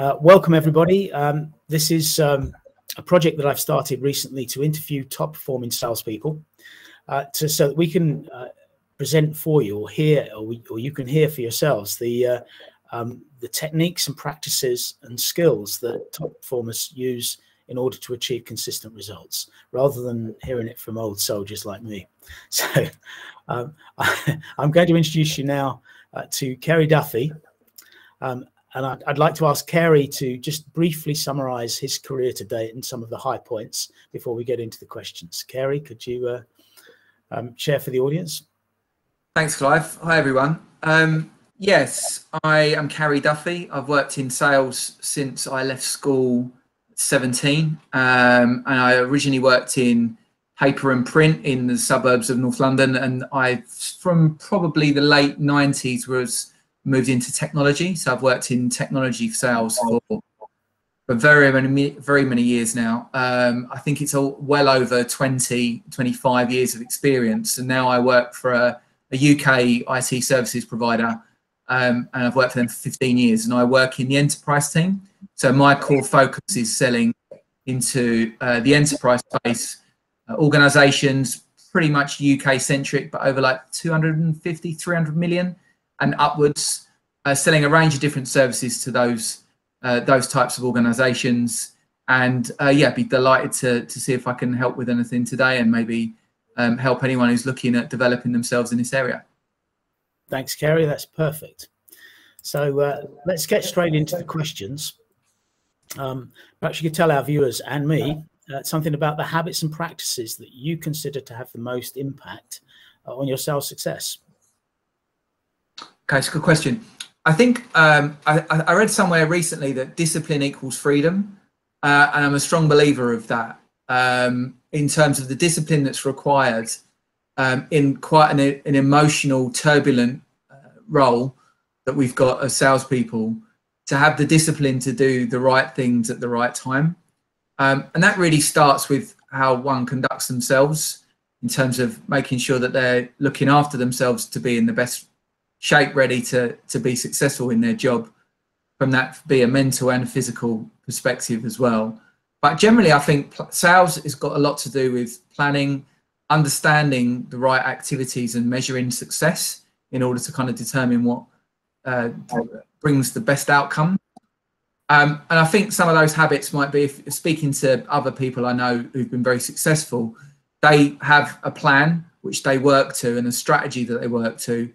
Uh, welcome, everybody. Um, this is um, a project that I've started recently to interview top performing salespeople uh, to, so that we can uh, present for you or hear, or, we, or, you can hear for yourselves the, uh, um, the techniques and practices and skills that top performers use in order to achieve consistent results rather than hearing it from old soldiers like me. So um, I, am going to introduce you now uh, to Cary Duffy. Um, and I'd, I'd, like to ask Cary to just briefly summarize his career to date and some of the high points before we get into the questions. Cary, could you uh, um, share for the audience? Thanks, Clive. Hi, everyone. Um, yes, I am Cary Duffy. I've worked in sales since I left school 17. Um, and I originally worked in paper and print in the suburbs of North London. And I, from probably the late 90s, was moved into technology. So I've worked in technology sales for, for very many, very many years now. Um, I think it's all well over 20, 25 years of experience. And now I work for a, a UK IT services provider. Um, and I've worked for them for 15 years. And I work in the enterprise team. So my core focus is selling into uh, the enterprise space, uh, organizations, pretty much UK centric, but over like 250, 300 million and upwards, uh, selling a range of different services to those uh, those types of organisations. And uh, yeah, be delighted to to see if I can help with anything today, and maybe um, help anyone who's looking at developing themselves in this area. Thanks, Cary. That's perfect. So uh, let's get straight into the questions. Um, perhaps you could tell our viewers and me uh, something about the habits and practices that you consider to have the most impact uh, on your sales success. Okay, it's a good question. I think um, I, I, read somewhere recently that discipline equals freedom, uh, and I'm a strong believer of that um, in terms of the discipline that's required um, in quite an, an emotional, turbulent uh, role that we've got as salespeople to have the discipline to do the right things at the right time. Um, and that really starts with how one conducts themselves in terms of making sure that they're looking after themselves to be in the best shape ready to to be successful in their job from that be a mental and physical perspective as well. But generally i think sales has got a lot to do with planning understanding the right activities and measuring success in order to kind of determine what uh, brings the best outcome. Um, and i think some of those habits might be if speaking to other people i know who've been very successful they have a plan which they work to and a strategy that they work to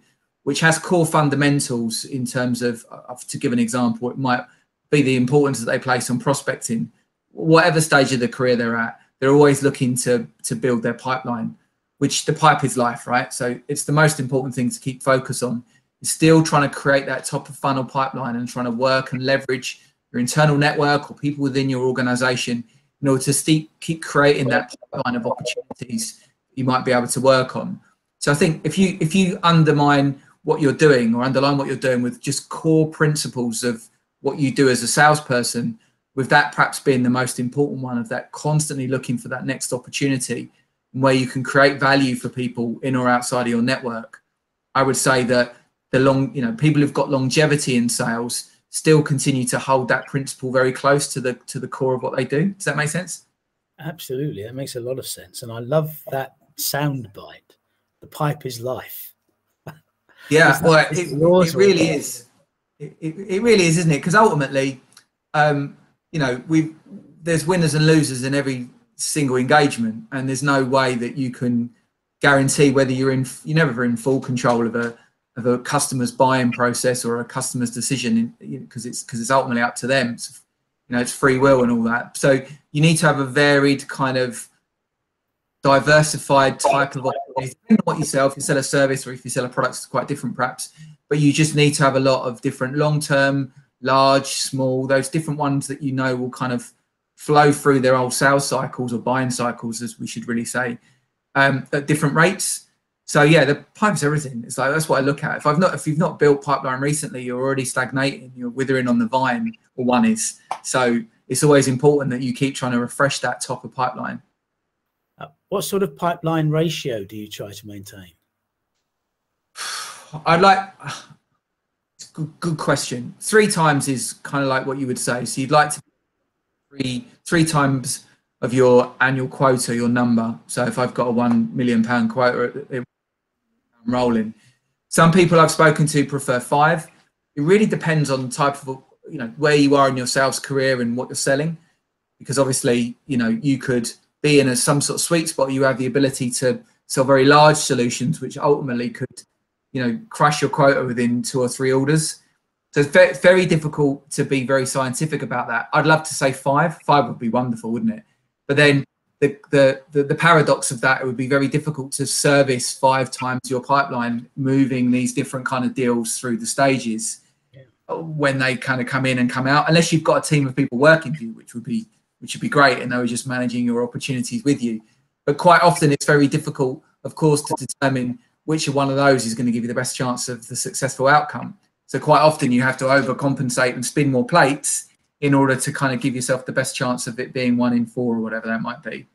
which has core fundamentals in terms of, to give an example, it might be the importance that they place on prospecting. Whatever stage of the career they're at, they're always looking to to build their pipeline, which the pipe is life, right? So it's the most important thing to keep focus on. Still trying to create that top of funnel pipeline and trying to work and leverage your internal network or people within your organization in order to keep keep creating that pipeline of opportunities you might be able to work on. So I think if you if you undermine what you're doing or underline what you're doing with just core principles of what you do as a salesperson, with that perhaps being the most important one of that constantly looking for that next opportunity where you can create value for people in or outside of your network. I would say that the long, you know, people who've got longevity in sales still continue to hold that principle very close to the to the core of what they do. Does that make sense? Absolutely, that makes a lot of sense, and I love that sound bite. The pipe is life yeah, well, it, it really is. It, it, it, really is, isn't it? Because ultimately, um, you know, we there's winners and losers in every single engagement, and there's no way that you can guarantee whether you're in you're never in full control of a of a customer's buying process or a customer's decision because it's because it's ultimately up to them. It's, you know, it's free will and all that. So you need to have a varied kind of diversified type of Depending on what you sell, if you sell a service or if you sell a product, it's quite different perhaps. But you just need to have a lot of different long-term, large, small, those different ones that you know will kind of flow through their old sales cycles or buying cycles, as we should really say, um, at different rates. So yeah, the pipe's everything. It's like that's what I look at. If I've not, if you've not built pipeline recently, you're already stagnating. You're withering on the vine, or one is. So it's always important that you keep trying to refresh that top of pipeline. What sort of pipeline ratio do you try to maintain? I'd like good, good question. Three times is kind of like what you would say. So you'd like to three three times of your annual quota, your number. So if I've got a one million pound quota, I'm rolling. Some people I've spoken to prefer five. It really depends on the type of you know where you are in your sales career and what you're selling, because obviously you know you could be in a some sort of sweet spot. You have the ability to sell very large solutions, which ultimately could you know crash your quota within two or three orders. So it's very difficult to be very scientific about that. I'd love to say five. Five would be wonderful, wouldn't it? But then the, the, the, the, paradox of that, it would be very difficult to service five times your pipeline, moving these different kind of deals through the stages yeah. when they kind of come in and come out, unless you've got a team of people working for you, which would be which would be great, and they were just managing your opportunities with you. But quite often, it's very difficult, of course, to determine which one of those is going to give you the best chance of the successful outcome. So quite often, you have to overcompensate and spin more plates in order to kind of give yourself the best chance of it being one in four or whatever that might be.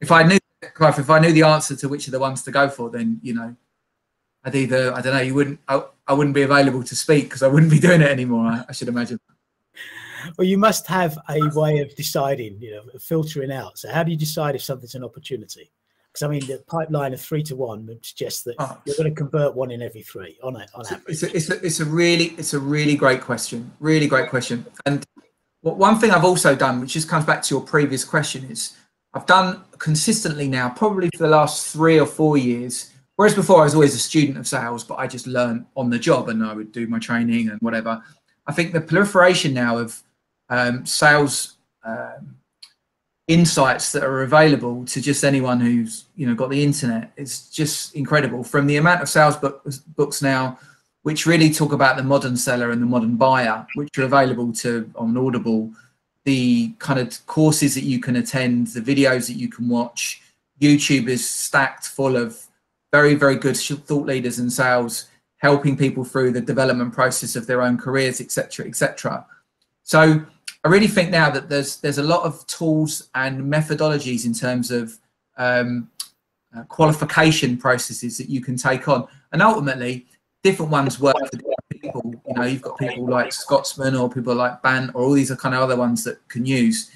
If I knew, if I knew the answer to which of the ones to go for, then you know, I'd either I don't know, you wouldn't, I, I wouldn't be available to speak because I wouldn't be doing it anymore. I, I should imagine. Well, you must have a way of deciding, you know, filtering out. So, how do you decide if something's an opportunity? Because I mean, the pipeline of three to one would suggest that oh. you're going to convert one in every three on it. On average. It's a, it's a, it's a really it's a really great question. Really great question. And one thing I've also done, which just comes back to your previous question, is I've done consistently now, probably for the last three or four years. Whereas before I was always a student of sales, but I just learned on the job and I would do my training and whatever. I think the proliferation now of um, sales um, insights that are available to just anyone who's you know got the internet is just incredible. From the amount of sales books, books now which really talk about the modern seller and the modern buyer, which are available to on Audible, the kind of courses that you can attend, the videos that you can watch. YouTube is stacked full of very, very good thought leaders in sales, helping people through the development process of their own careers, etc., etc. So I really think now that there's there's a lot of tools and methodologies in terms of um, uh, qualification processes that you can take on, and ultimately different ones work for different people. You know, you've got people like Scotsman or people like Bant or all these are kind of other ones that can use.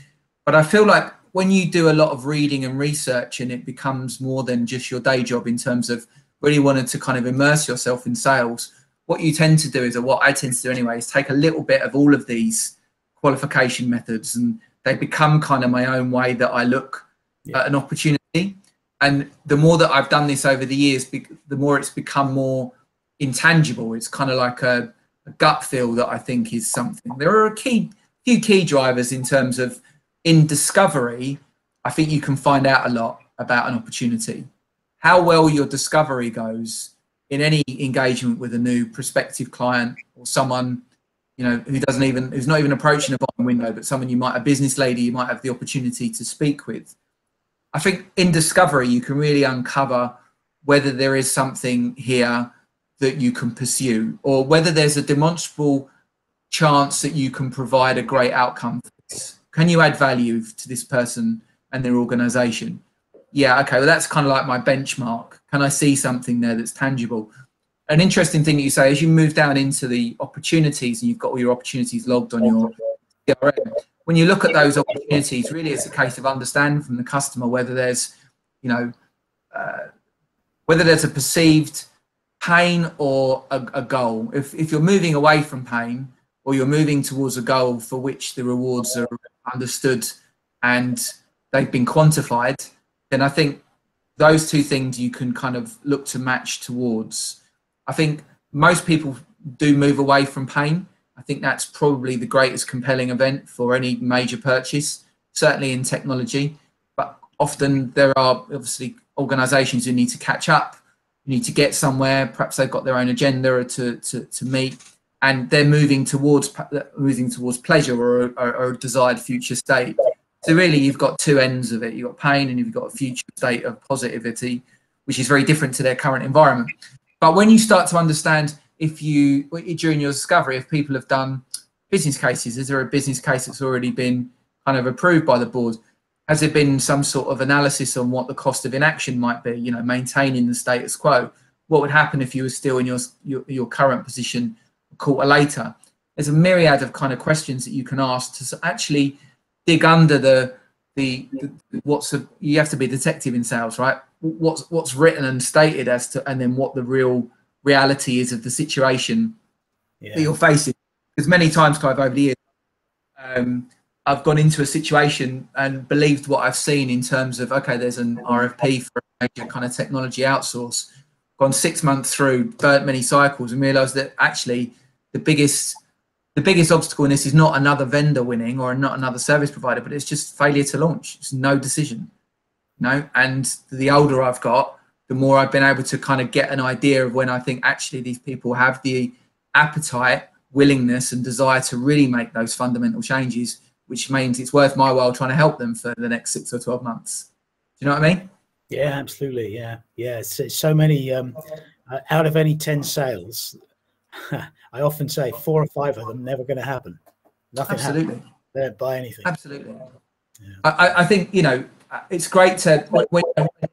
But I feel like when you do a lot of reading and research and it becomes more than just your day job in terms of really wanting to kind of immerse yourself in sales, what you tend to do is, or what I tend to do anyway, is take a little bit of all of these qualification methods and they become kind of my own way that I look yeah. at an opportunity. And the more that I've done this over the years, the more it's become more intangible. It's kind of like a, a, gut feel that I think is something. There are a key few key drivers in terms of in discovery. I think you can find out a lot about an opportunity. How well your discovery goes in any engagement with a new prospective client or someone you know who doesn't even who's not even approaching a bottom window but someone you might a business lady you might have the opportunity to speak with. I think in discovery you can really uncover whether there is something here that you can pursue or whether there's a demonstrable chance that you can provide a great outcome can you add value to this person and their organization? Yeah okay well that's kind of like my benchmark. Can i see something there that's tangible an interesting thing that you say as you move down into the opportunities and you've got all your opportunities logged on your CRM, when you look at those opportunities really it's a case of understanding from the customer whether there's you know uh, whether there's a perceived pain or a, a goal. If, if you're moving away from pain or you're moving towards a goal for which the rewards are understood and they've been quantified, then I think those two things you can kind of look to match towards. I think most people do move away from pain. I think that's probably the greatest compelling event for any major purchase, certainly in technology. But often there are obviously organizations who need to catch up need to get somewhere. Perhaps they've got their own agenda to, to, to meet, and they're moving towards uh, moving towards pleasure or, or, or, a desired future state. So really, you've got two ends of it. You've got pain, and you've got a future state of positivity, which is very different to their current environment. But when you start to understand, if you during your discovery, if people have done business cases, is there a business case that's already been kind of approved by the board? has there been some sort of analysis on what the cost of inaction might be you know maintaining the status quo what would happen if you were still in your your, your current position a quarter later. There's a myriad of kind of questions that you can ask to actually dig under the the, the what's a, you have to be a detective in sales, right? What's what's written and stated as to, and then what the real reality is of the situation yeah. that you're facing. Because many times, Clive, over the years, um, I've gone into a situation and believed what I've seen in terms of okay, there's an RFP for a major kind of technology outsource. Gone six months through, burnt many cycles, and realised that actually the biggest the biggest obstacle in this is not another vendor winning or not another service provider, but it's just failure to launch. It's no decision. no. And the older I've got, the more I've been able to kind of get an idea of when I think actually these people have the appetite, willingness, and desire to really make those fundamental changes, which means it's worth my while trying to help them for the next six or 12 months. Do you know what I mean? Yeah, absolutely. Yeah. Yeah. It's so many, um, uh, out of any 10 sales, I often say four or five of them never going to happen. Nothing Absolutely. They don't buy anything. Absolutely. Yeah. I, I think, you know, it's great to, when,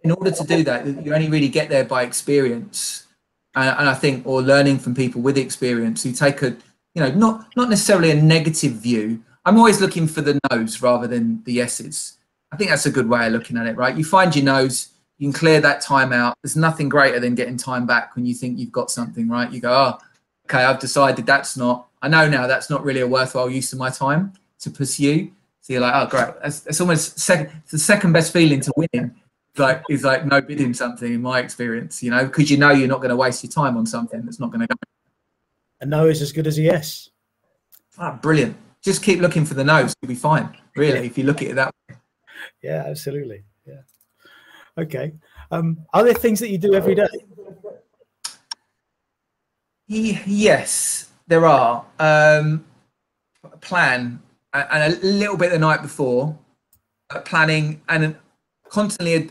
in order to do that, you only really get there by experience. And, and I think, or learning from people with experience who take a, you know, not, not necessarily a negative view. I'm always looking for the no's rather than the yeses. I think that's a good way of looking at it, right? You find your no's, you can clear that time out. There's nothing greater than getting time back when you think you've got something, right? You go, oh, okay, I've decided that's not, I know now that's not really a worthwhile use of my time to pursue. So you're like, oh, great. That's, it's almost second, it's the second best feeling to winning. Like, is like no bidding something in my experience, you know, because you know you're not going to waste your time on something that's not going to go. A no is as good as a yes. Ah, brilliant. Just keep looking for the no's. You'll be fine, really, yeah. if you look at it that way. Yeah, absolutely. Yeah. Okay. Um, are there things that you do every day? Yes, there are. Um, plan and a little bit the night before, planning and constantly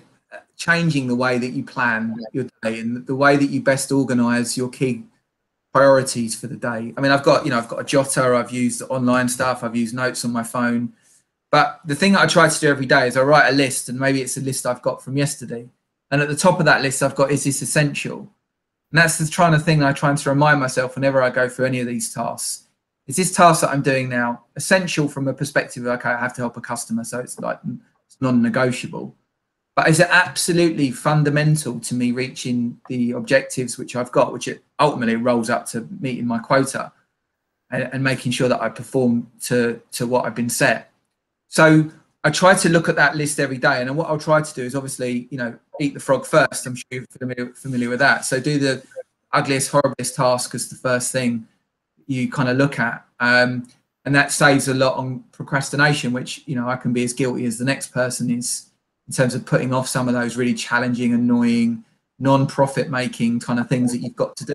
changing the way that you plan your day and the way that you best organize your key priorities for the day. I mean, I've got, you know, I've got a jotter, I've used online stuff, I've used notes on my phone. But the thing that I try to do every day is I write a list, and maybe it's a list I've got from yesterday. And at the top of that list, I've got, is this essential? And that's the trying to thing I try to remind myself whenever I go through any of these tasks. Is this task that I'm doing now essential from a perspective of, okay, I have to help a customer, so it's like it's non-negotiable. But is it absolutely fundamental to me reaching the objectives which I've got, which it ultimately rolls up to meeting my quota and, and making sure that I perform to, to what I've been set. So I try to look at that list every day, and what I'll try to do is obviously, you know, eat the frog first. I'm sure you're familiar, familiar with that. So do the ugliest, horriblest task as the first thing you kind of look at, um, and that saves a lot on procrastination, which you know I can be as guilty as the next person is in terms of putting off some of those really challenging, annoying, non-profit making kind of things that you've got to do.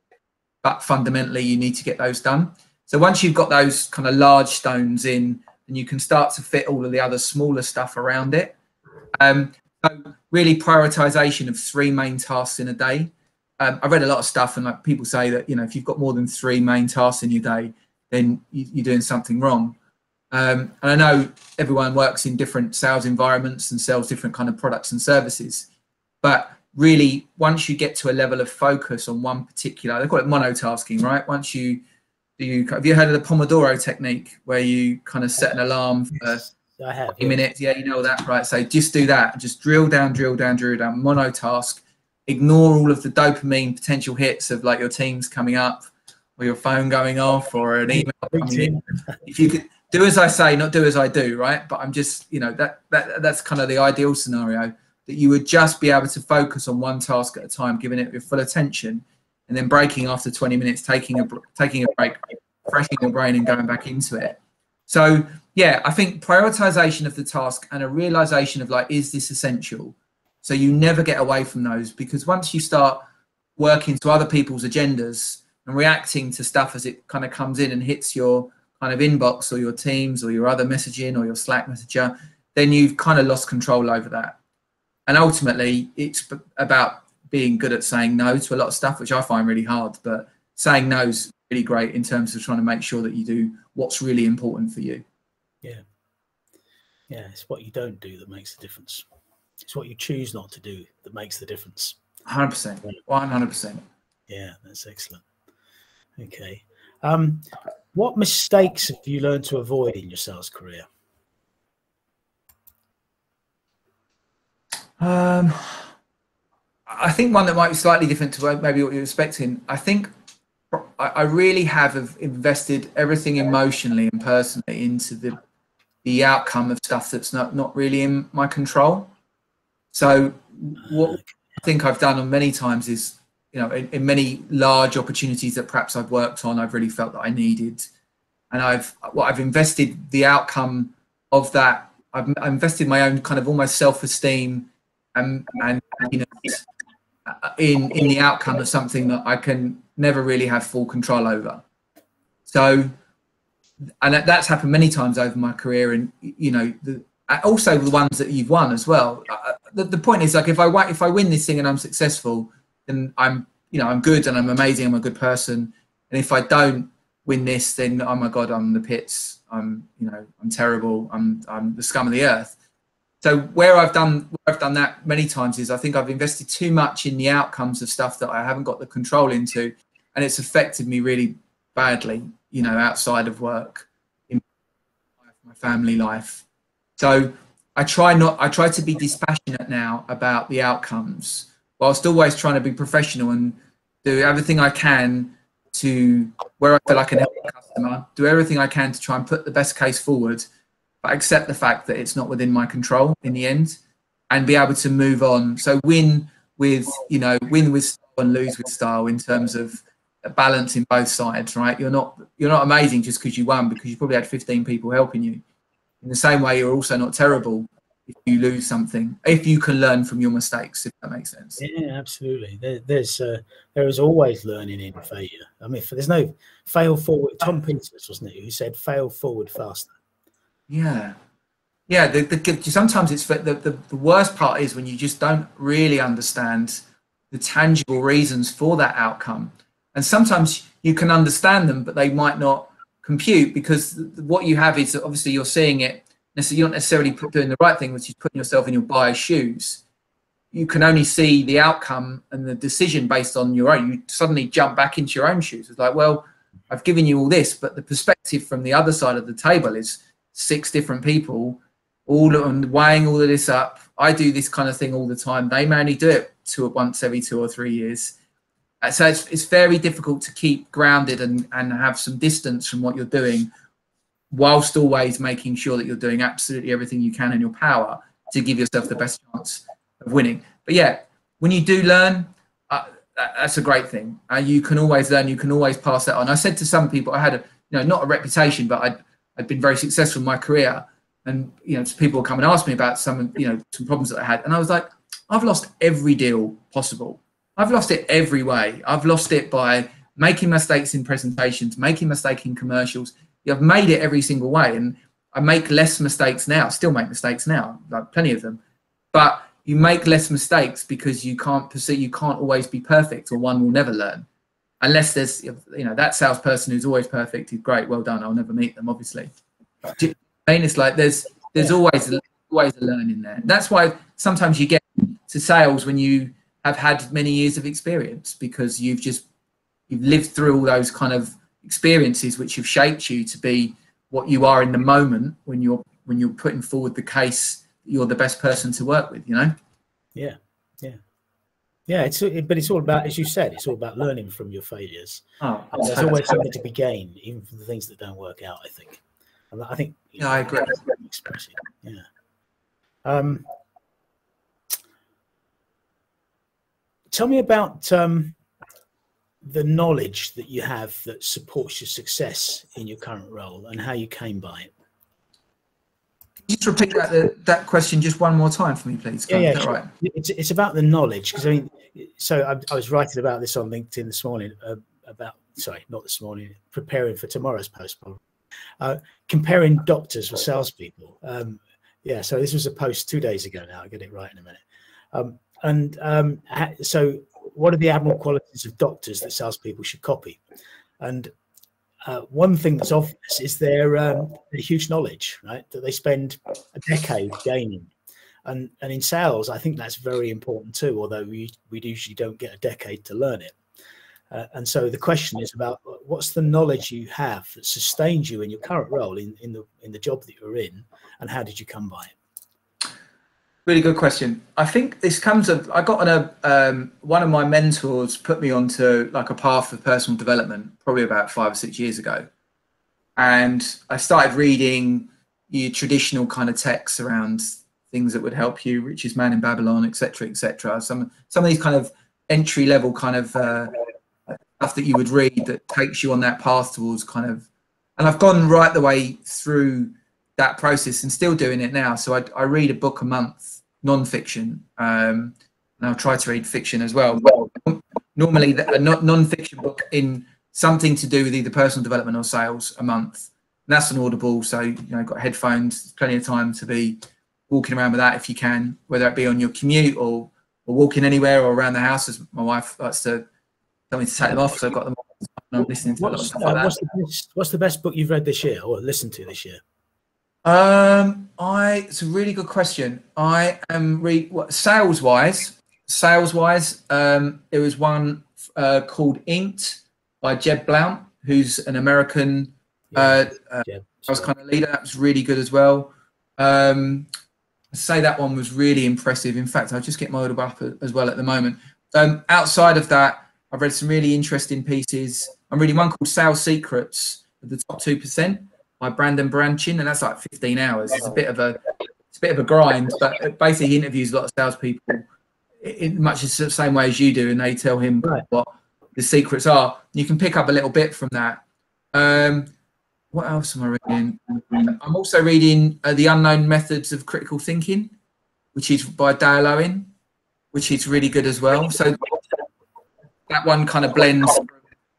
But fundamentally, you need to get those done. So once you've got those kind of large stones in and you can start to fit all of the other smaller stuff around it. Um, so really prioritization of three main tasks in a day. Um, I read a lot of stuff and like people say that, you know, if you've got more than three main tasks in your day, then you, are doing something wrong. Um, and I know everyone works in different sales environments and sells different kind of products and services. But really, once you get to a level of focus on one particular, they call it monotasking, right? Once you do you have you heard of the Pomodoro technique where you kind of set an alarm for I have, yeah. minutes? Yeah, you know that, right? So just do that. Just drill down, drill down, drill down. Monotask. Ignore all of the dopamine potential hits of like your teams coming up or your phone going off or an email coming in. If you could do as I say, not do as I do, right? But I'm just, you know, that that that's kind of the ideal scenario that you would just be able to focus on one task at a time, giving it your full attention and then breaking after 20 minutes, taking a taking a break, refreshing your brain, and going back into it. So yeah, I think prioritization of the task and a realization of like, is this essential? So you never get away from those because once you start working to other people's agendas and reacting to stuff as it kind of comes in and hits your kind of inbox or your teams or your other messaging or your Slack messenger, then you've kind of lost control over that. And ultimately, it's about being good at saying no to a lot of stuff, which I find really hard. But saying no is really great in terms of trying to make sure that you do what's really important for you. Yeah. Yeah, it's what you don't do that makes the difference. It's what you choose not to do that makes the difference. 100%. 100%. Yeah, that's excellent. Okay. Um, what mistakes have you learned to avoid in your sales career? Um, I think one that might be slightly different to maybe what you're expecting. I think I really have invested everything emotionally and personally into the the outcome of stuff that's not not really in my control. So what I think I've done on many times is, you know, in, in many large opportunities that perhaps I've worked on, I've really felt that I needed, and I've what well, I've invested the outcome of that. I've, invested my own kind of almost self-esteem and and you know in in the outcome of something that I can never really have full control over. So, and that's happened many times over my career, and you know, the, also the ones that you've won as well. Uh, the, the point is like if I if I win this thing and I'm successful, then I'm you know I'm good and I'm amazing. I'm a good person, and if I don't win this, then oh my god, I'm the pits. I'm you know I'm terrible. I'm I'm the scum of the earth. So where I've done where I've done that many times is I think I've invested too much in the outcomes of stuff that I haven't got the control into, and it's affected me really badly. You know, outside of work, in my family life. So I try not. I try to be dispassionate now about the outcomes, whilst always trying to be professional and do everything I can to where I feel I can help the customer. Do everything I can to try and put the best case forward but accept the fact that it's not within my control in the end and be able to move on. So win with, you know, win with style and lose with style in terms of balancing both sides, right? You're not you're not amazing just because you won because you probably had 15 people helping you. In the same way, you're also not terrible if you lose something. If you can learn from your mistakes, if that makes sense. Yeah, absolutely. There, there's uh, there is always learning in failure. I mean, there's no fail forward. Tom Peters wasn't it who said fail forward faster. Yeah. Yeah, the, the, sometimes it's the, the, the worst part is when you just don't really understand the tangible reasons for that outcome. And sometimes you can understand them, but they might not compute because what you have is obviously you're seeing it. You're not necessarily doing the right thing, which is putting yourself in your buyer's shoes. You can only see the outcome and the decision based on your own. You suddenly jump back into your own shoes. It's like, well, I've given you all this, but the perspective from the other side of the table is six different people all and weighing all of this up. I do this kind of thing all the time. They may only do it two once every two or three years. Uh, so it's, it's very difficult to keep grounded and, and have some distance from what you're doing whilst always making sure that you're doing absolutely everything you can in your power to give yourself the best chance of winning. But yeah, when you do learn, uh, that's a great thing. Uh, you can always learn. You can always pass that on. I said to some people, I had a, you know, not a reputation, but I, I'd been very successful in my career, and you know, people come and ask me about some, you know, some problems that I had, and I was like, I've lost every deal possible. I've lost it every way. I've lost it by making mistakes in presentations, making mistakes in commercials. I've made it every single way, and I make less mistakes now. Still make mistakes now, like plenty of them, but you make less mistakes because you can't pursue. You can't always be perfect, or one will never learn unless there's you know that salesperson who's always perfect is great well done i'll never meet them obviously. I mean it's like there's there's always always a learning there. That's why sometimes you get to sales when you have had many years of experience because you've just you've lived through all those kind of experiences which have shaped you to be what you are in the moment when you're when you're putting forward the case you're the best person to work with you know? Yeah yeah it's but it's all about, as you said, it's all about learning from your failures. Oh, there's always something to be gained, even from the things that don't work out. I think. And I think. Yeah, know, I agree. Expressing. Yeah. Um, tell me about um, the knowledge that you have that supports your success in your current role and how you came by it just repeat that that question just one more time for me, please? Yeah, yeah sure. right? It's it's about the knowledge because I mean, so I, I, was writing about this on LinkedIn this morning uh, about sorry, not this morning, preparing for tomorrow's post, uh, comparing doctors with salespeople. Um, yeah, so this was a post two days ago. Now I get it right in a minute. Um, and um, so, what are the admirable qualities of doctors that salespeople should copy? And uh, one thing that's obvious is their, um, their huge knowledge, right? That they spend a decade gaining. And, and in sales, I think that's very important too, although we, we usually don't get a decade to learn it. Uh, and so the question is about what's the knowledge you have that sustains you in your current role in, in the in the job that you're in, and how did you come by it? Really good question. I think this comes of I got on a um, one of my mentors put me onto like a path of personal development probably about five or six years ago, and I started reading your traditional kind of texts around things that would help you, Richest Man in Babylon, etc., etc. Some some of these kind of entry level kind of uh, stuff that you would read that takes you on that path towards kind of and I've gone right the way through that process and still doing it now. So I, I read a book a month, non-fiction, um, and I'll try to read fiction as well. Normally a non-fiction book in something to do with either personal development or sales a month. And that's an audible, so you know, got headphones, plenty of time to be walking around with that if you can, whether it be on your commute or or walking anywhere or around the house, as my wife likes to tell me to take them off. So I've got them on. I'm listening to what's, uh, like what's, the best, what's the best book you've read this year or listened to this year? Um, I it's a really good question. I am re what, sales wise, sales wise. Um, there was one uh, called Inked by Jeb Blount, who's an American yeah, uh, uh, sales kind of leader. That was really good as well. Um, say that one was really impressive. In fact, I just get my order up as well at the moment. Um, outside of that, I've read some really interesting pieces. I'm reading one called Sales Secrets of the Top Two Percent by Brandon Bornancin, and that's like 15 hours. It's a bit of a it's a bit of a grind, but basically he interviews a lot of salespeople in much the same way as you do, and they tell him right. what the secrets are. You can pick up a little bit from that. Um, what else am I reading? I'm also reading uh, The Unknown Methods of Critical Thinking, which is by Dale Owen, which is really good as well. So that one kind of blends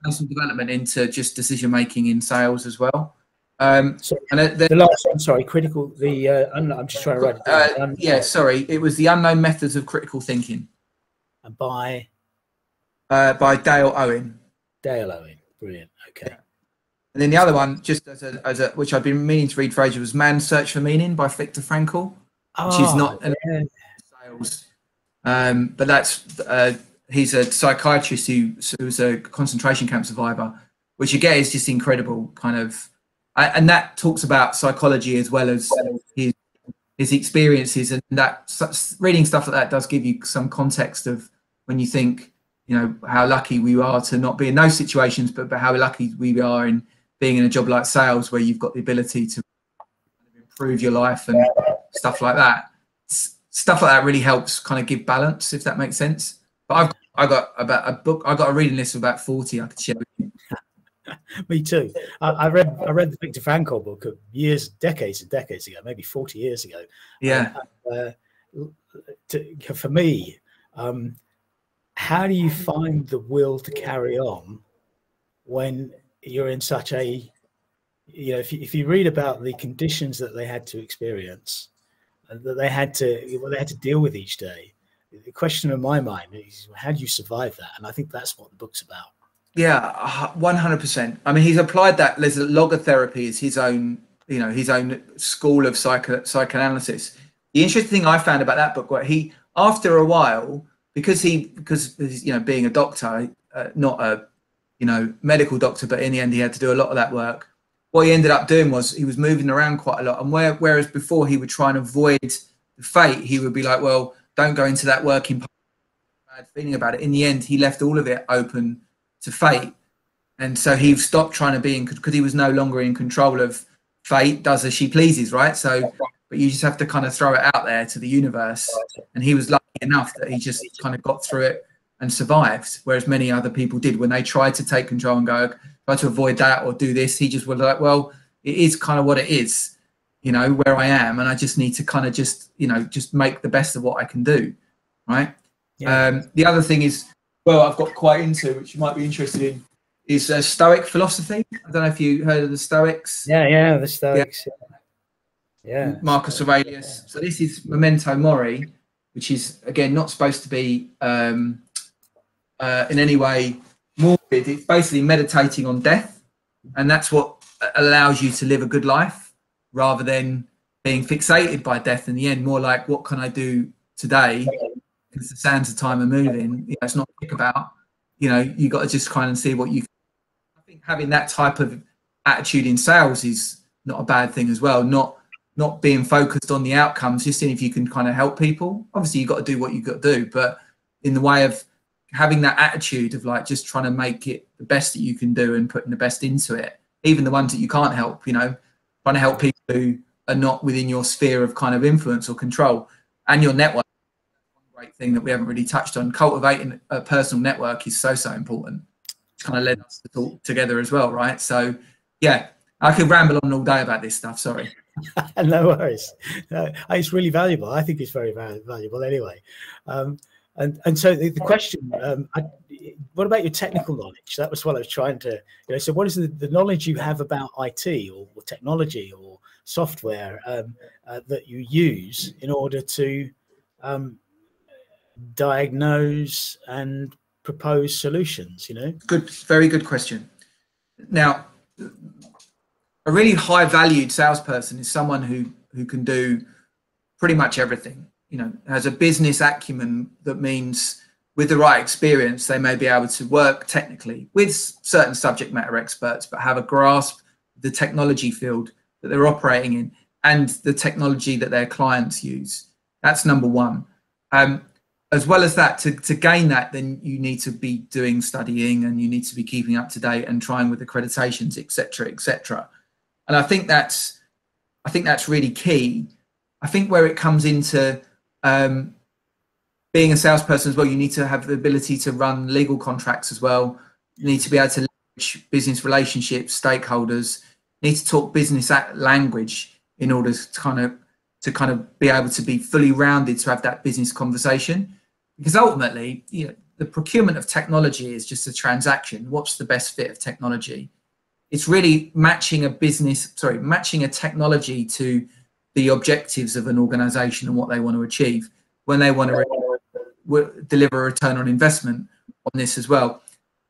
personal development into just decision making in sales as well. Um, so, and the, the, last one, sorry, critical. The uh, I'm just trying to write it down. Uh, yeah, sorry, it was the unknown methods of critical thinking. And by uh, by Dale Owen. Dale Owen, brilliant. Okay. Yeah. And then the other one, just as a, as a which I've been meaning to read for ages, was Man's Search for Meaning by Viktor Frankl, oh, which is not an yeah. sales, um, but that's uh, he's a psychiatrist who who's a concentration camp survivor, which again is just incredible, kind of, and that talks about psychology as well as his his experiences, and that reading stuff like that does give you some context of when you think, you know, how lucky we are to not be in those situations, but but how lucky we are in being in a job like sales where you've got the ability to improve your life and stuff like that. Stuff like that really helps kind of give balance, if that makes sense. But I've I got about a book. I got a reading list of about forty. I could share with you. Me too. I, I, read I read the Viktor Frankl book of years, decades and decades ago, maybe forty years ago. Yeah. Uh, to, for me, um, how do you find the will to carry on when you're in such a you know if you, if you read about the conditions that they had to experience and that they had to well, they had to deal with each day the question in my mind is how do you survive that? And i think that's what the book's about. Yeah 100% i mean he's applied that there's a logotherapy is his own you know his own school of psycho, psychoanalysis. The interesting thing i found about that book where he after a while because he because you know being a doctor uh, not a you know, medical doctor, but in the end he had to do a lot of that work. What he ended up doing was he was moving around quite a lot. And where, whereas before he would try and avoid the fate, he would be like, well, don't go into that working bad feeling about it. In the end, he left all of it open to fate. And so he stopped trying to be in because he was no longer in control of fate, does as she pleases, right? So, but you just have to kind of throw it out there to the universe. And he was lucky enough that he just kind of got through it and survived, whereas many other people did when they tried to take control and go try to avoid that or do this. He just was like, well, it is kind of what it is, you know, where I am, and I just need to kind of just you know just make the best of what I can do, right? Yeah. Um, the other thing is, well, I've got quite into which you might be interested in is uh, Stoic philosophy. I don't know if you heard of the Stoics. Yeah, yeah, the Stoics. Yeah. yeah. Marcus Aurelius. So this is Memento Mori, which is again not supposed to be um, uh, in any way morbid. It's basically meditating on death, and that's what allows you to live a good life rather than being fixated by death in the end. More like, what can I do today? Because the sands of time are moving. You know, it's not about. you know, you got to just kind of see what you. I think having that type of attitude in sales is not a bad thing as well. Not not being focused on the outcomes, just seeing if you can kind of help people. Obviously, you've got to do what you've got to do, but in the way of having that attitude of like just trying to make it the best that you can do and putting the best into it, even the ones that you can't help, you know, trying to help people who are not within your sphere of kind of influence or control and your network. One great thing that we haven't really touched on cultivating a personal network is so, so important. It's kind of led us to talk together as well, right? So, yeah, I could ramble on all day about this stuff. Sorry. no worries. No, it's really valuable. I think it's very valuable anyway. Um, and and so the, the question, um, I, what about your technical knowledge? That was what I was trying to, you know. So what is the, the knowledge you have about IT or, or technology or software um, uh, that you use in order to um, diagnose and propose solutions? You know. Good, very good question. Now, a really high valued salesperson is someone who who can do pretty much everything you know has a business acumen that means with the right experience they may be able to work technically with certain subject matter experts but have a grasp of the technology field that they're operating in and the technology that their clients use. That's number one. Um, as well as that to, to gain that then you need to be doing studying and you need to be keeping up to date and trying with accreditations etc etc and i think that's i think that's really key. I think where it comes into um, being a salesperson as well, you need to have the ability to run legal contracts as well. You need to be able to leverage business relationships, stakeholders. You need to talk business language in order to kind of to kind of be able to be fully rounded to have that business conversation. Because ultimately, you know, the procurement of technology is just a transaction. What's the best fit of technology? It's really matching a business, sorry, matching a technology to the objectives of an organization and what they want to achieve when they want to re- deliver a return on investment on this as well.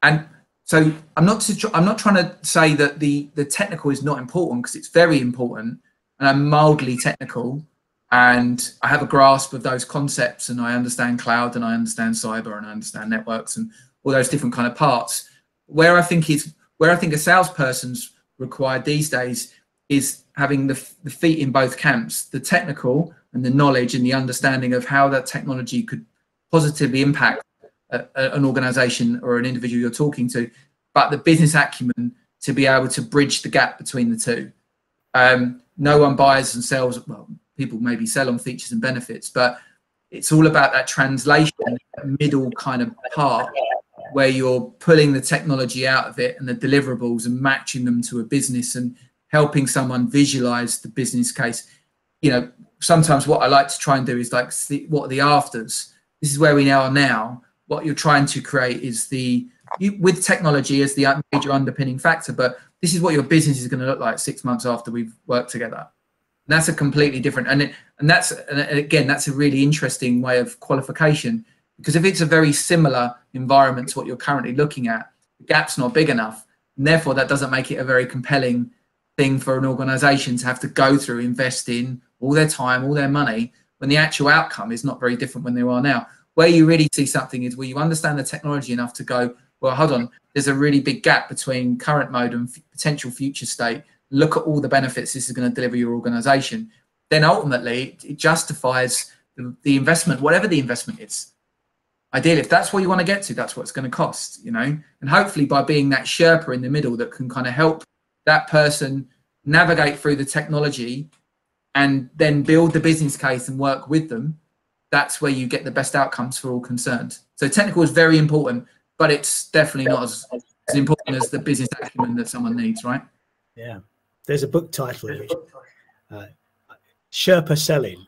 And so I'm not to, I'm not trying to say that the the technical is not important because it's very important, and I'm mildly technical, and I have a grasp of those concepts, and I understand cloud, and I understand cyber, and I understand networks, and all those different kind of parts. Where I think is where I think a salesperson's required these days is having the, the feet in both camps the technical and the knowledge and the understanding of how that technology could positively impact a, a, an organization or an individual you're talking to but the business acumen to be able to bridge the gap between the two. Um, no one buys and sells well people maybe sell on features and benefits but it's all about that translation middle kind of part where you're pulling the technology out of it and the deliverables and matching them to a business and helping someone visualize the business case. You know, sometimes what I like to try and do is like, see, what are the afters? This is where we now are now. What you're trying to create is the, you, with technology as the major underpinning factor, but this is what your business is going to look like six months after we've worked together. And that's a completely different, and it, and that's and again that's a really interesting way of qualification because if it's a very similar environment to what you're currently looking at, the gap's not big enough, and therefore that doesn't make it a very compelling thing for an organization to have to go through invest in all their time all their money when the actual outcome is not very different when they are now. Where you really see something is where you understand the technology enough to go well hold on there's a really big gap between current mode and f- potential future state. Look at all the benefits this is going to deliver your organization. Then ultimately it justifies the, the investment whatever the investment is. Ideally if that's what you want to get to that's what it's going to cost you know? And hopefully by being that sherpa in the middle that can kind of help that person navigate through the technology and then build the business case and work with them, that's where you get the best outcomes for all concerned. So technical is very important, but it's definitely not as, as important as the business acumen that someone needs, right? Yeah. There's a book title, uh, Sherpa Selling.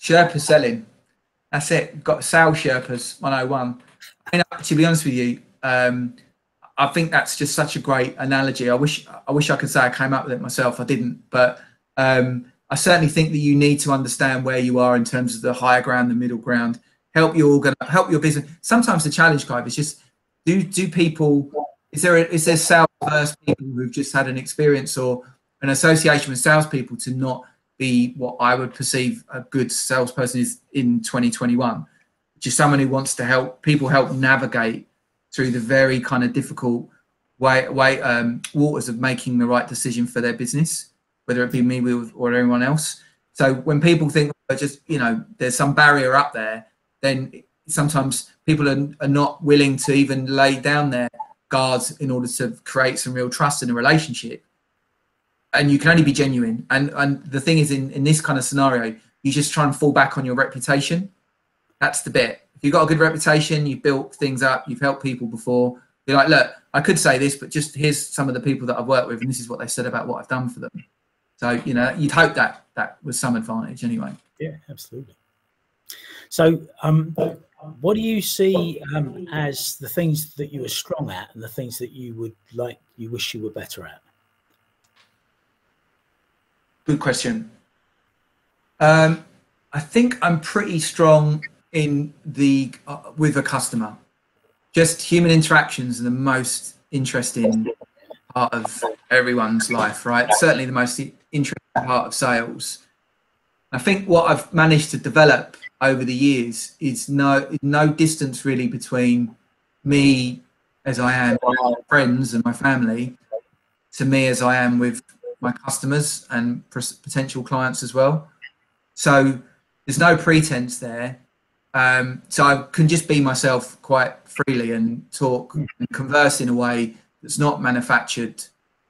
Sherpa Selling. That's it. Got Sales Sherpas 101. And to be honest with you, um, I think that's just such a great analogy. I wish I wish I could say I came up with it myself. I didn't, but um, I certainly think that you need to understand where you are in terms of the higher ground, the middle ground. Help your organ, help your business. Sometimes the challenge, Clive, is just do do people is there a, is there sales first people who've just had an experience or an association with salespeople to not be what I would perceive a good salesperson is in 2021, which is someone who wants to help people help navigate through the very kind of difficult way, way um, waters of making the right decision for their business, whether it be me or anyone else. So when people think just you know there's some barrier up there, then sometimes people are, are not willing to even lay down their guards in order to create some real trust in a relationship. And you can only be genuine. And and the thing is, in in this kind of scenario, you just try and fall back on your reputation. That's the bit. If you've got a good reputation, you've built things up, you've helped people before. You're like, look, I could say this, but just here's some of the people that I've worked with, and this is what they said about what I've done for them. So you know, you'd hope that that was some advantage anyway. Yeah, absolutely. So, um, what do you see um, as the things that you are strong at, and the things that you would like, you wish you were better at? Good question. Um, I think I'm pretty strong in the uh, with a customer. Just human interactions are the most interesting part of everyone's life, right? Certainly the most interesting part of sales. I think what I've managed to develop over the years is no no distance really between me as I am with my friends and my family to me as I am with my customers and potential clients as well. So there's no pretense there. Um, so I can just be myself quite freely and talk and converse in a way that's not manufactured.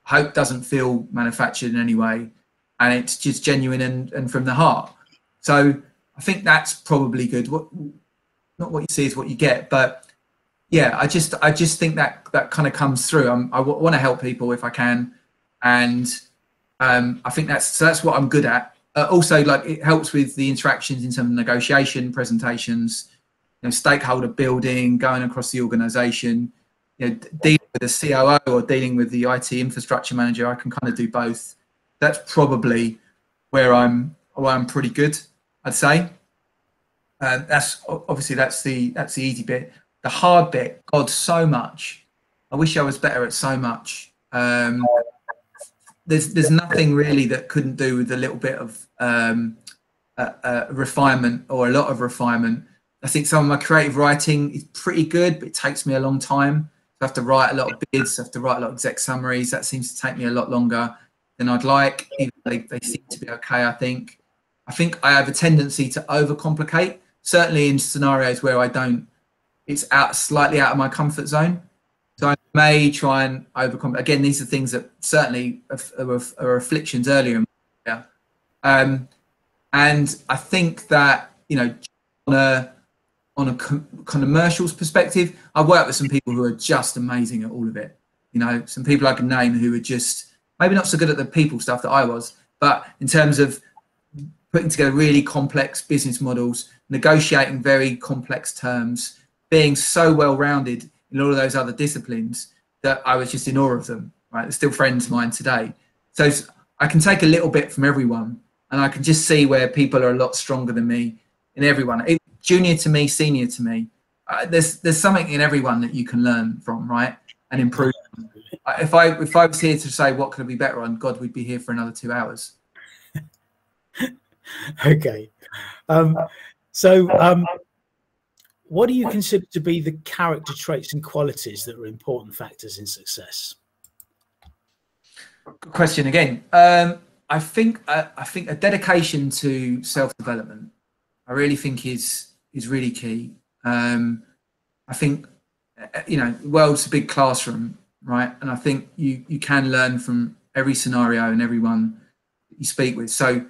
Hope doesn't feel manufactured in any way, and it's just genuine and, and from the heart. So I think that's probably good. What not what you see is what you get, but yeah, I just I just think that that kind of comes through. I'm, I w- want to help people if I can, and um, I think that's so that's what I'm good at. Uh, also, like it helps with the interactions in terms of negotiation, presentations, you know, stakeholder building, going across the organisation, you know, dealing with the COO or dealing with the IT infrastructure manager. I can kind of do both. That's probably where I'm where I'm pretty good. I'd say. Uh, that's obviously that's the that's the easy bit. The hard bit, God, so much. I wish I was better at so much. Um, there's there's nothing really that couldn't do with a little bit of um, uh, uh, refinement or a lot of refinement. I think some of my creative writing is pretty good, but it takes me a long time. I have to write a lot of bids, I have to write a lot of exec summaries. That seems to take me a lot longer than I'd like. They, they seem to be okay, I think. I think I have a tendency to overcomplicate, certainly in scenarios where I don't, it's out slightly out of my comfort zone. So I may try and overcome. Again, these are things that certainly are, are, are afflictions earlier. Um, and I think that, you know, on a, on a com- commercials perspective, I've worked with some people who are just amazing at all of it. You know, some people I can name who are just maybe not so good at the people stuff that I was, but in terms of putting together really complex business models, negotiating very complex terms, being so well rounded in all of those other disciplines that I was just in awe of them. Right, they're still friends of mine today. So I can take a little bit from everyone, and I can just see where people are a lot stronger than me in everyone, it, junior to me, senior to me. Uh, there's there's something in everyone that you can learn from, right, and improve. If I if I was here to say what could I be better on, God, we'd be here for another two hours. okay. Um, so, um, what do you consider to be the character traits and qualities that are important factors in success? Good question again. Um, I think uh, I think a dedication to self development. I really think is is really key. Um, I think uh, you know, the world's a big classroom, right? And I think you you can learn from every scenario and everyone you speak with. So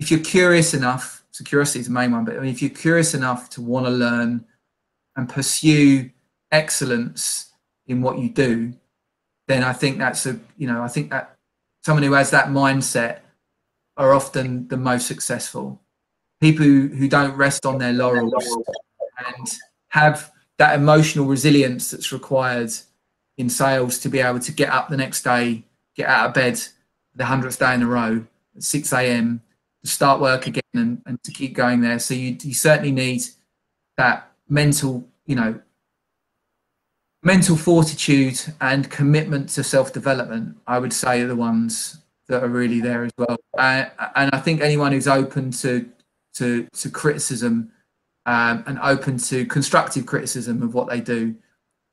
if you're curious enough, so curiosity is the main one, but I mean, if you're curious enough to want to learn and pursue excellence in what you do, then I think that's a, you know, I think that someone who has that mindset are often the most successful. People who, who don't rest on their laurels and have that emotional resilience that's required in sales to be able to get up the next day, get out of bed the hundredth day in a row at 6 a.m to start work again and, and to keep going there. So you, you certainly need that mental, you know, mental fortitude and commitment to self-development. I would say are the ones that are really there as well. Uh, and I think anyone who's open to to to criticism um, and open to constructive criticism of what they do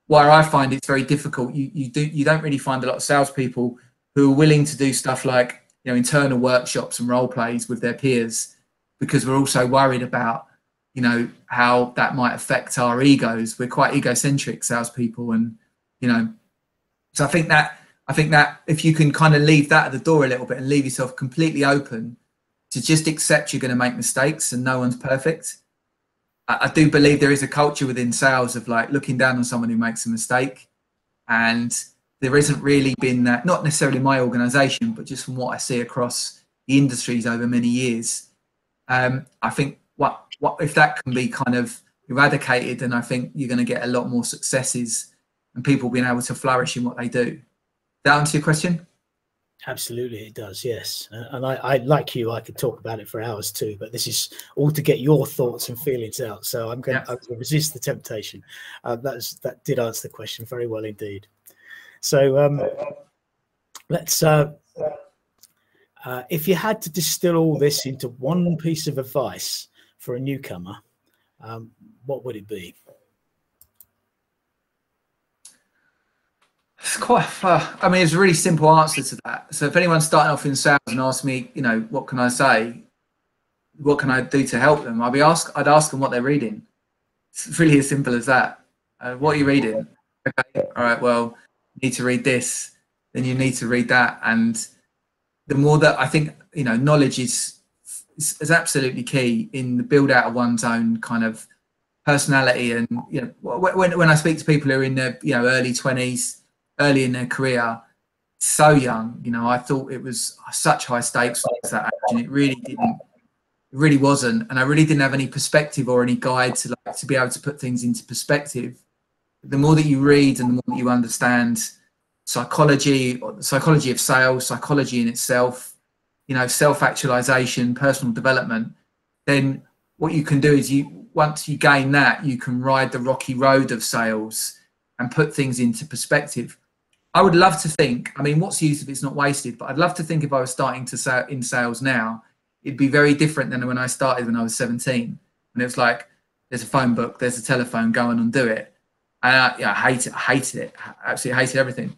where I find it's very difficult. You you do you don't really find a lot of salespeople who are willing to do stuff like you know internal workshops and role plays with their peers because we're also worried about you know how that might affect our egos. We're quite egocentric salespeople, and you know, so I think that I think that if you can kind of leave that at the door a little bit and leave yourself completely open to just accept you're going to make mistakes and no one's perfect. I, do believe there is a culture within sales of like looking down on someone who makes a mistake, and there isn't really been that. Not necessarily my organisation, but just from what I see across the industries over many years. Um, I think what what if that can be kind of eradicated, then I think you're going to get a lot more successes and people being able to flourish in what they do. That answer your question? Absolutely, it does. Yes, uh, and I, I, like you. I could talk about it for hours too, but this is all to get your thoughts and feelings out. So I'm going, yeah. to resist the temptation. Uh, that's that did answer the question very well indeed. So um, let's. Uh, uh, if you had to distill all this into one piece of advice for a newcomer, um, what would it be? It's quite. Uh, I mean, it's a really simple answer to that. So, if anyone's starting off in sales and asks me, you know, what can I say? What can I do to help them? I'd be ask. I'd ask them what they're reading. It's really as simple as that. Uh, what are you reading? Okay, all right. Well, you need to read this. Then you need to read that. And the more that I think, you know, knowledge is is, is absolutely key in the build out of one's own kind of personality. And you know, when when I speak to people who are in their you know early twenties early in their career, so young. You know, I thought it was such high stakes that action. It really didn't. It really wasn't, and I really didn't have any perspective or any guide to like to be able to put things into perspective. The more that you read and the more that you understand psychology, psychology of sales, psychology in itself, you know, self-actualization, personal development, then what you can do is you once you gain that, you can ride the rocky road of sales and put things into perspective. I would love to think. I mean, what's use if it's not wasted? But I'd love to think if I was starting to sell in sales now, it'd be very different than when I started when I was 17. And it was like, there's a phone book, there's a telephone, go and do it. And I, yeah, I hate it. I hated it. I absolutely hated everything.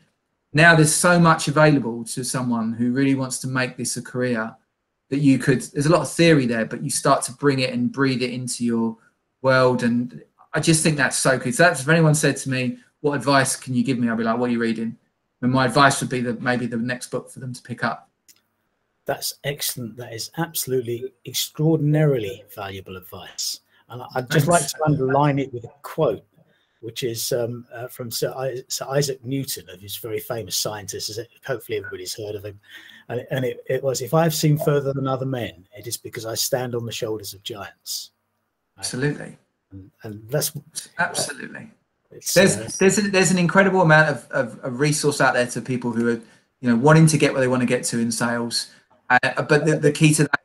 Now there's so much available to someone who really wants to make this a career that you could. There's a lot of theory there, but you start to bring it and breathe it into your world. And I just think that's so good. So that's if anyone said to me, "What advice can you give me?" I'll be like, "What are you reading?" And my advice would be that maybe the next book for them to pick up. That's excellent. That is absolutely extraordinarily valuable advice. And I'd just like to underline it with a quote, which is um, uh, from Sir, I- Sir, Isaac Newton, who's his very famous scientist. Hopefully, everybody's heard of him. And, and it, it, was If I have seen further than other men, it is because I stand on the shoulders of giants. Absolutely. And, and that's absolutely. It's, there's uh, there's a, there's an incredible amount of, of, of, resource out there to people who are you know wanting to get where they want to get to in sales. Uh, but the, the key to that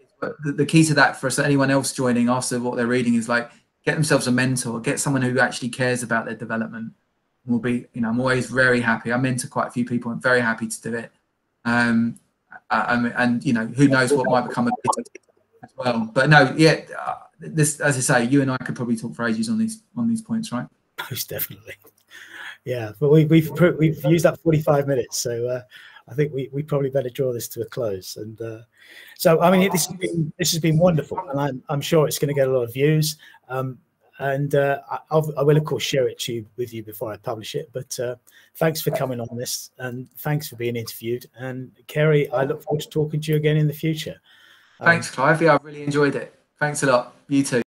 the, the key to that for anyone else joining after what they're reading is like get themselves a mentor, get someone who actually cares about their development. Will be you know I'm always very happy. I mentor quite a few people. I'm very happy to do it. Um, I, and you know who knows what might become a as well. But no, yeah, uh, this as I say, you and I could probably talk for ages on these on these points, right? most definitely. Yeah, but we, we've we've used up 45 minutes, so uh, I think we, we probably better draw this to a close. And uh, so, I mean, this has been this has been wonderful, and I'm I'm sure it's going to get a lot of views. Um, and uh, I, I, will of course share it to you, with you before I publish it. But uh, thanks for coming on this, and thanks for being interviewed. And Cary, I look forward to talking to you again in the future. Thanks, Clive. Yeah, I really enjoyed it. Thanks a lot. You too.